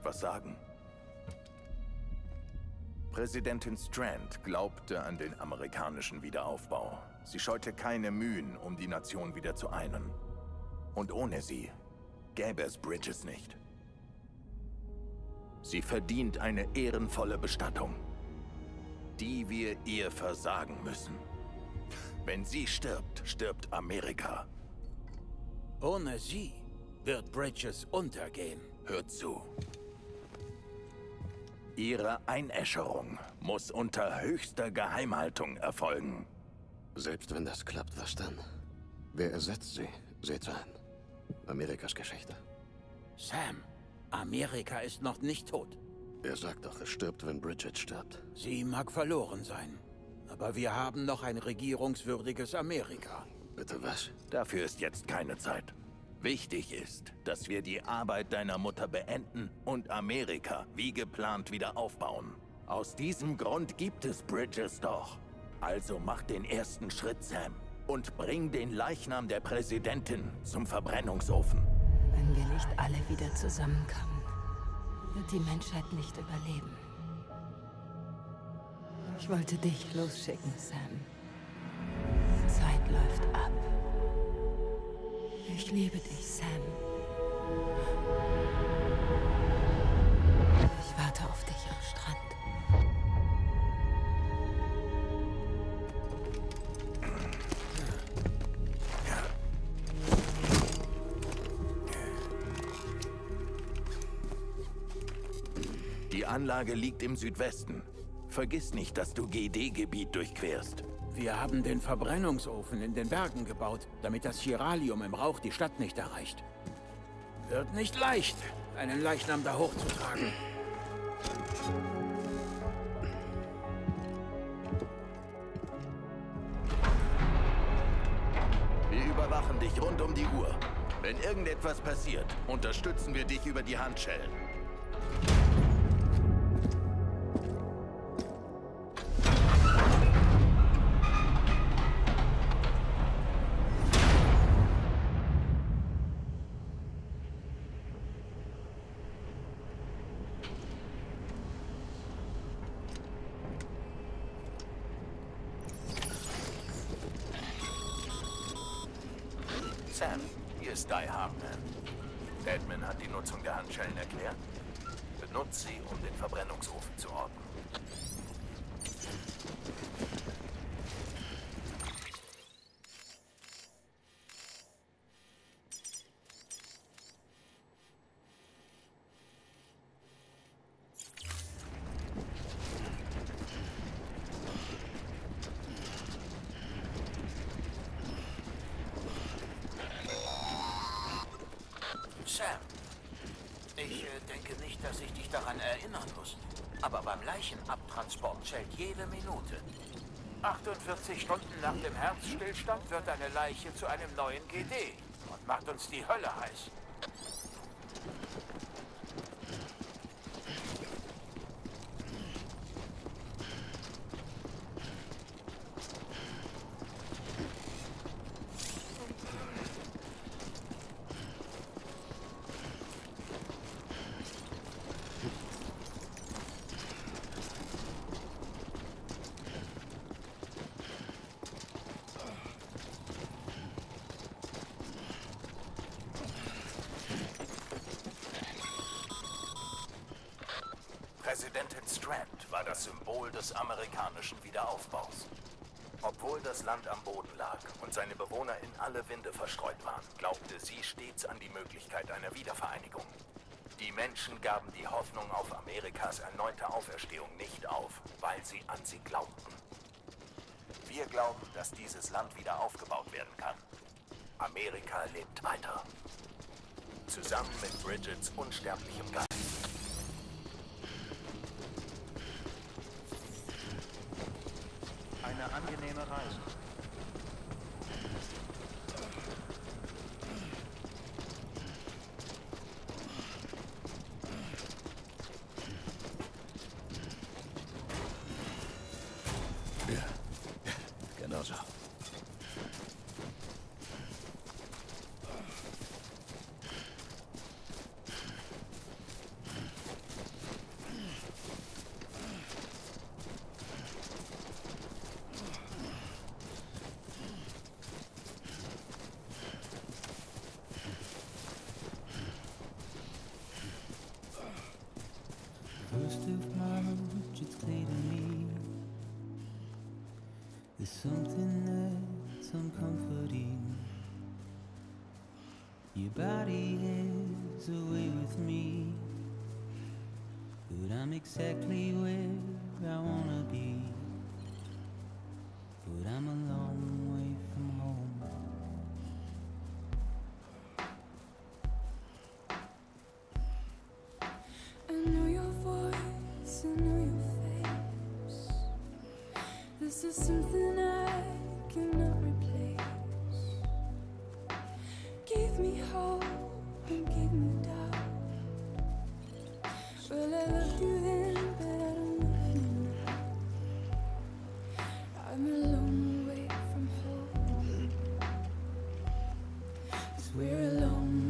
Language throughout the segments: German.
etwas sagen? Präsidentin Strand glaubte an den amerikanischen Wiederaufbau. Sie scheute keine Mühen, um die Nation wieder zu einen. Und ohne sie gäbe es Bridges nicht. Sie verdient eine ehrenvolle Bestattung, die wir ihr versagen müssen. Wenn sie stirbt, stirbt Amerika. Ohne sie wird Bridges untergehen. Hört zu. Ihre Einäscherung muss unter höchster Geheimhaltung erfolgen. Selbst wenn das klappt, was dann? Wer ersetzt sie? Seht's ein. Amerikas Geschichte. Sam, Amerika ist noch nicht tot. Er sagt doch, es stirbt, wenn Bridget stirbt. Sie mag verloren sein. Aber wir haben noch ein regierungswürdiges Amerika. Bitte was? Dafür ist jetzt keine Zeit. Wichtig ist, dass wir die Arbeit deiner Mutter beenden und Amerika wie geplant wieder aufbauen. Aus diesem Grund gibt es Bridges doch. Also mach den ersten Schritt, Sam, und bring den Leichnam der Präsidentin zum Verbrennungsofen. Wenn wir nicht alle wieder zusammenkommen, wird die Menschheit nicht überleben. Ich wollte dich losschicken, Sam. Die Zeit läuft ab. Ich liebe dich, Sam. Ich warte auf dich am Strand. Die Anlage liegt im Südwesten. Vergiss nicht, dass du GD-Gebiet durchquerst. Wir haben den Verbrennungsofen in den Bergen gebaut, damit das Chiralium im Rauch die Stadt nicht erreicht. Wird nicht leicht, einen Leichnam da hochzutragen. Wir überwachen dich rund um die Uhr. Wenn irgendetwas passiert, unterstützen wir dich über die Handschellen. Ist Die Hardman. Deadman hat die Nutzung der Handschellen erklärt. Benutzt sie, um den Verbrennungsofen zu orten. Minute. 48 Stunden nach dem Herzstillstand wird eine Leiche zu einem neuen GD und macht uns die Hölle heiß. Präsidentin Strand war das Symbol des amerikanischen Wiederaufbaus. Obwohl das Land am Boden lag und seine Bewohner in alle Winde verstreut waren, glaubte sie stets an die Möglichkeit einer Wiedervereinigung. Die Menschen gaben die Hoffnung auf Amerikas erneute Auferstehung nicht auf, weil sie an sie glaubten. Wir glauben, dass dieses Land wieder aufgebaut werden kann. Amerika lebt weiter. Zusammen mit Bridgets unsterblichem Geist. Something that's uncomforting. Your body is away with me. But I'm exactly where I wanna be. we're alone.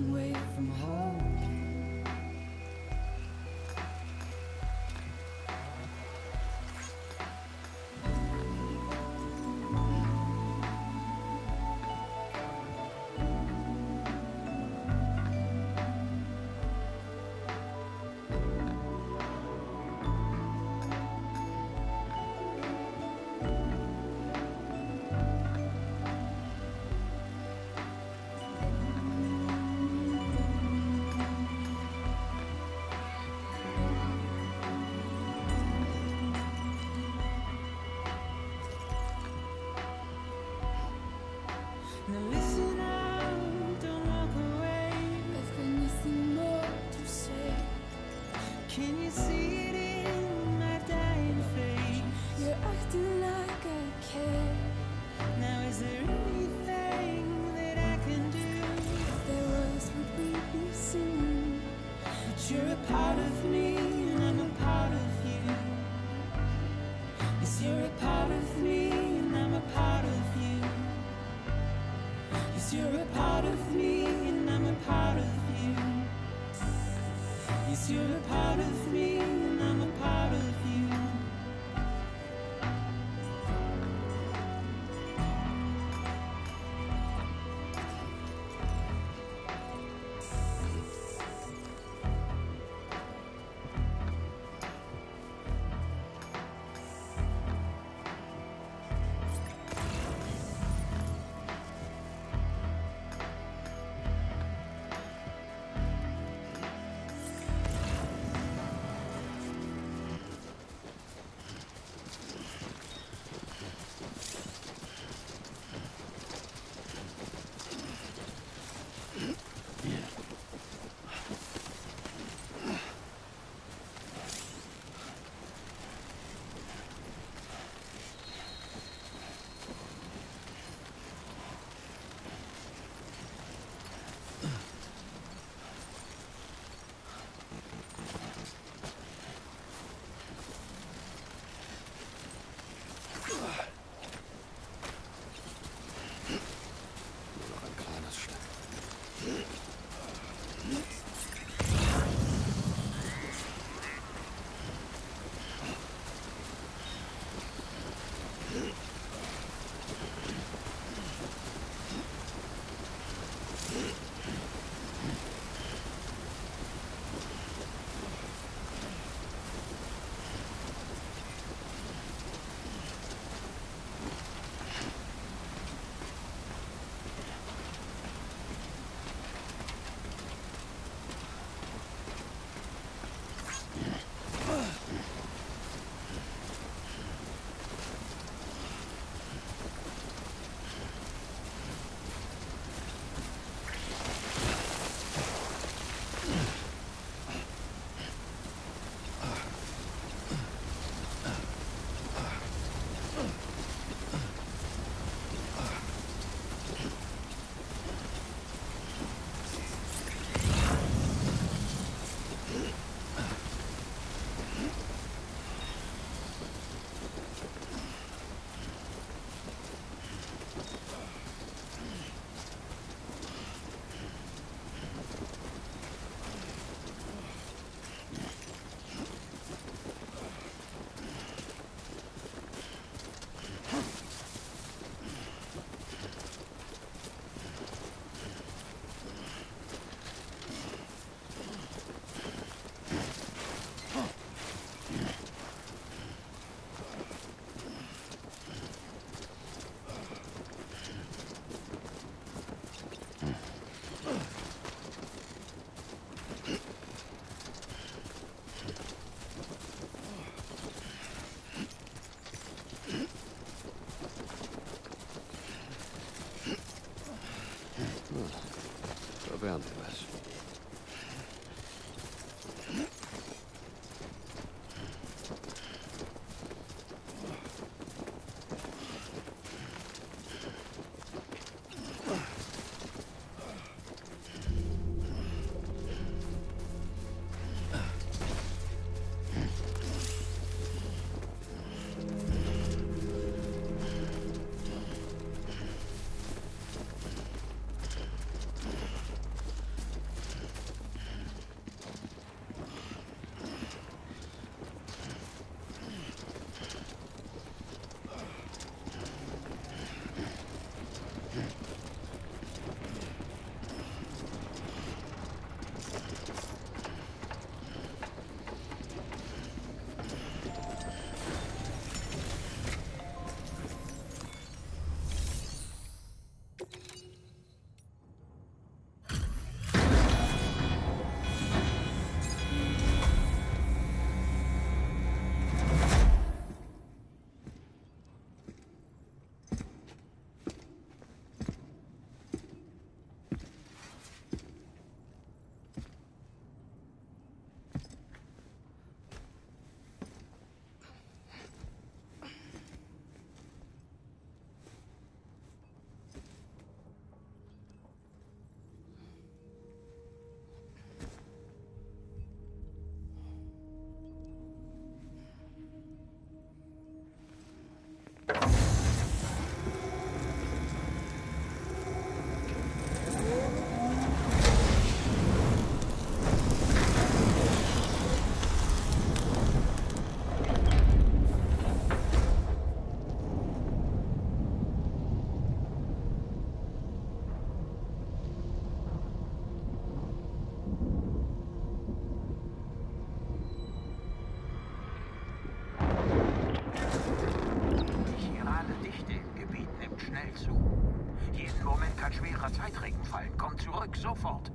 Weiterer Zeitregen fallen. Komm zurück, sofort.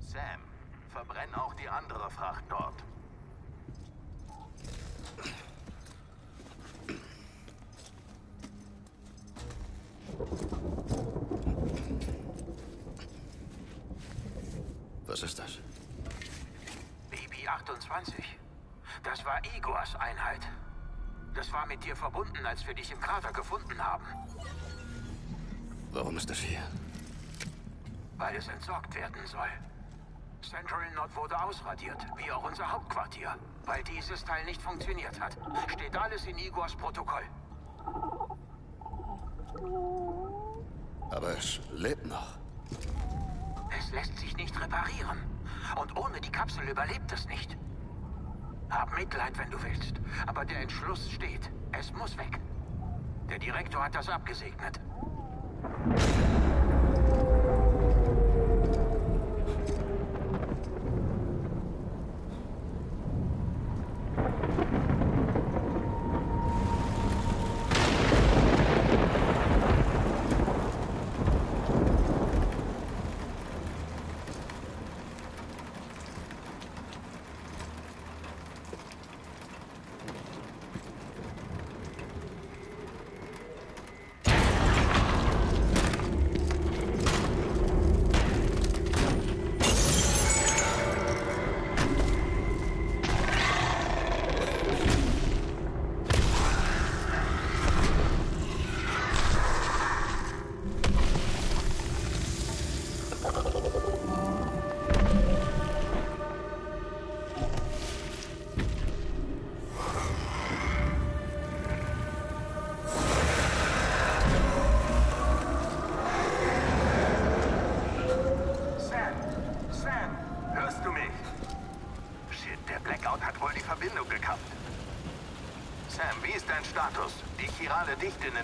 Sam, verbrenn auch die andere Fracht dort. Was ist das? BB-28. Das war Igors Einheit. Das war mit dir verbunden, als wir dich im Krater gefunden haben. Warum ist das hier? Weil es entsorgt werden soll. Central Knot wurde ausradiert, wie auch unser Hauptquartier. Weil dieses Teil nicht funktioniert hat. Steht alles in Igors Protokoll. Aber es lebt noch. Es lässt sich nicht reparieren. Und ohne die Kapsel überlebt es nicht. Hab Mitleid, wenn du willst. Aber der Entschluss steht. Es muss weg. Der Direktor hat das abgesegnet. Thank you.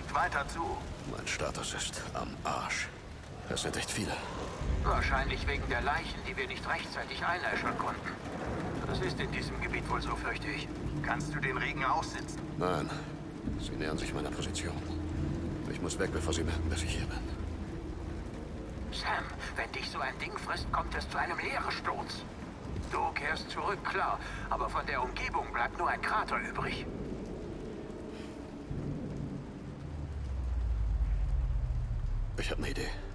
Nimmt weiter zu. Mein Status ist am Arsch. Es sind echt viele. Wahrscheinlich wegen der Leichen, die wir nicht rechtzeitig einäschern konnten. Das ist in diesem Gebiet wohl so, fürchte ich. Kannst du den Regen aussitzen? Nein, sie nähern sich meiner Position. Ich muss weg, bevor sie merken, dass ich hier bin. Sam, wenn dich so ein Ding frisst, kommt es zu einem Leeresturz. Du kehrst zurück, klar, aber von der Umgebung bleibt nur ein Krater übrig. Ich habe eine Idee.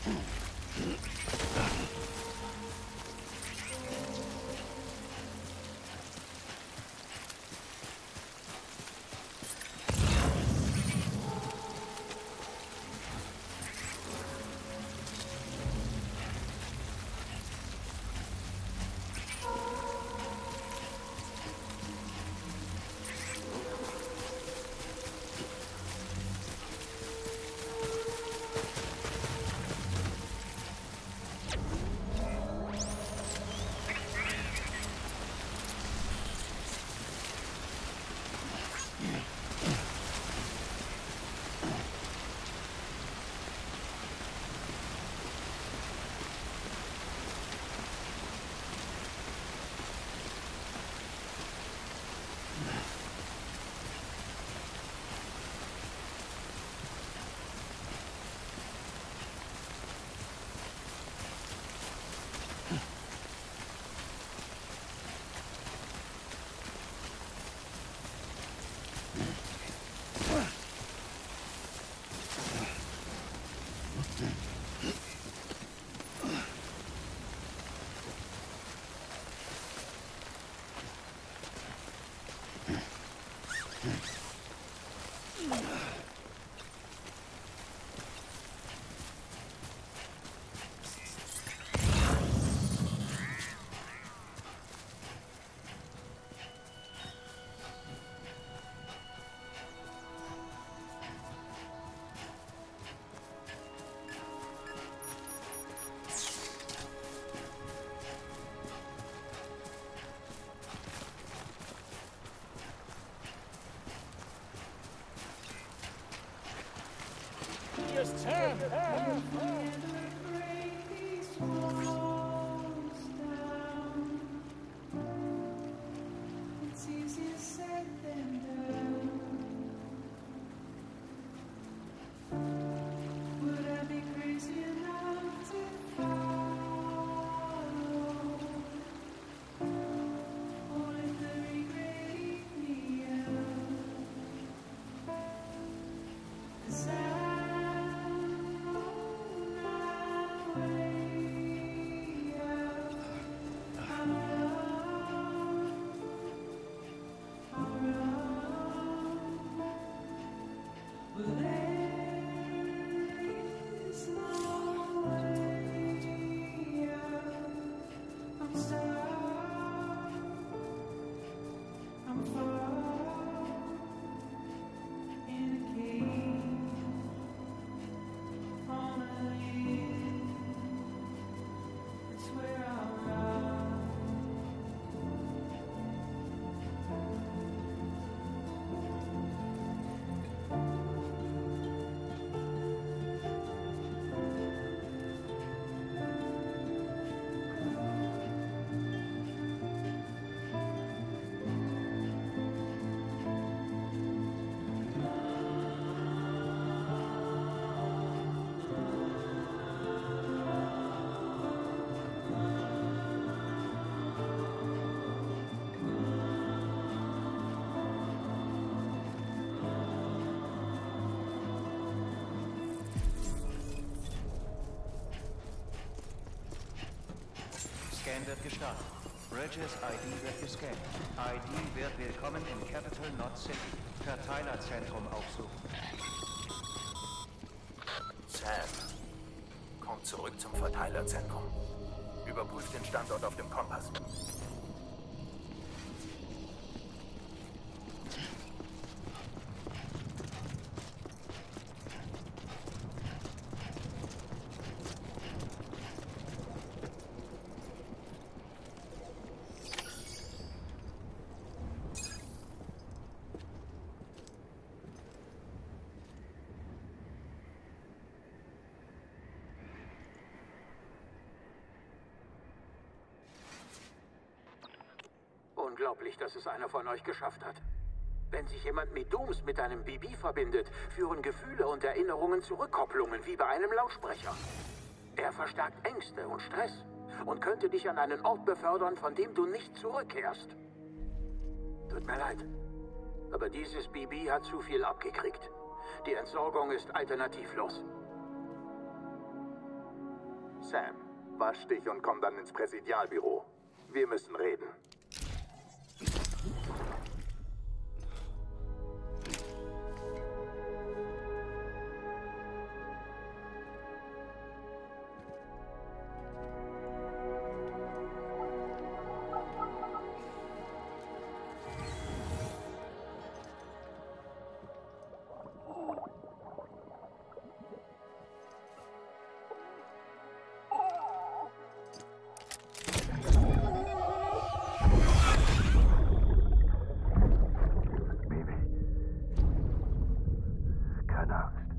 Mm-hmm. Take Turn. time. Scan wird gestartet. Bridges ID wird gescannt. ID wird willkommen in Capital Knot City. Verteilerzentrum aufsuchen. Sam, komm zurück zum Verteilerzentrum. Überprüf den Standort auf dem Kompass. Unglaublich, dass es einer von euch geschafft hat. Wenn sich jemand mit Dooms mit einem BB verbindet, führen Gefühle und Erinnerungen zu Rückkopplungen wie bei einem Lautsprecher. Er verstärkt Ängste und Stress und könnte dich an einen Ort befördern, von dem du nicht zurückkehrst. Tut mir leid. Aber dieses BB hat zu viel abgekriegt. Die Entsorgung ist alternativlos. Sam, wasch dich und komm dann ins Präsidialbüro. Wir müssen reden. Keine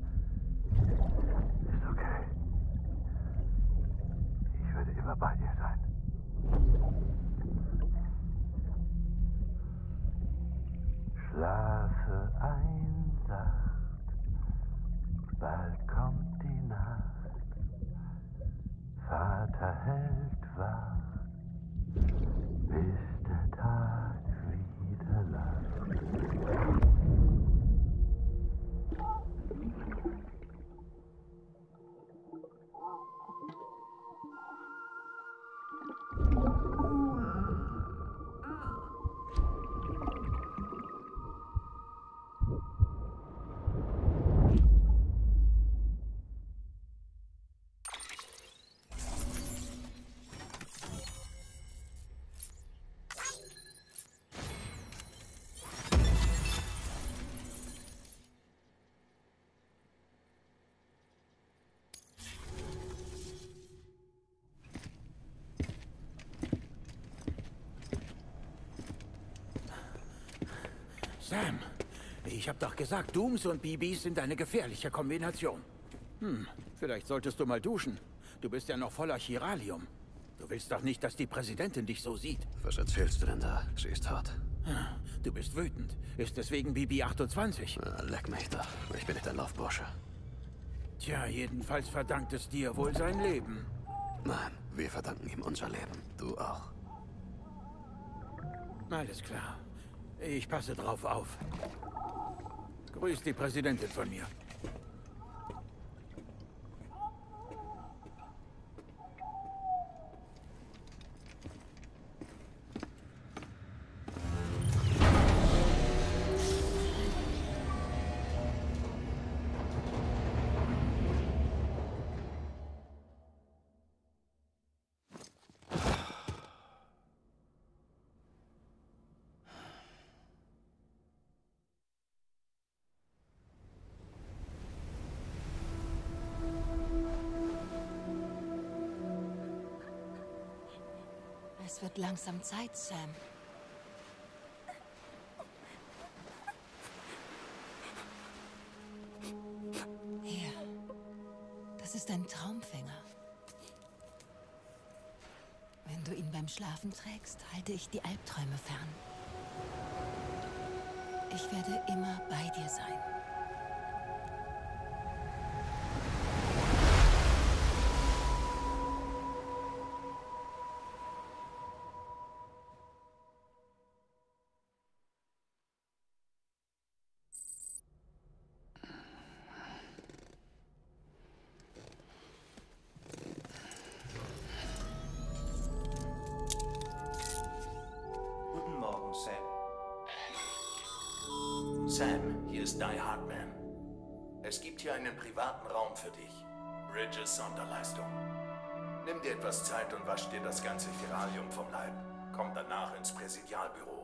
Sam, ich hab doch gesagt, Dooms und BBs sind eine gefährliche Kombination. Hm, vielleicht solltest du mal duschen. Du bist ja noch voller Chiralium. Du willst doch nicht, dass die Präsidentin dich so sieht. Was erzählst du denn da? Sie ist tot. Du bist wütend. Ist deswegen BB 28? Ah, leck mich doch. Ich bin nicht ein Laufbursche. Tja, jedenfalls verdankt es dir wohl sein Leben. Nein, wir verdanken ihm unser Leben. Du auch. Alles klar. Ich passe drauf auf. Grüß die Präsidentin von mir. Wird langsam Zeit, Sam. Hier. Das ist ein Traumfänger. Wenn du ihn beim Schlafen trägst, halte ich die Albträume fern. Ich werde immer bei dir sein. Sam, hier ist Die Hardman. Es gibt hier einen privaten Raum für dich. Bridges Sonderleistung. Nimm dir etwas Zeit und wasch dir das ganze Chiralium vom Leib. Komm danach ins Präsidialbüro.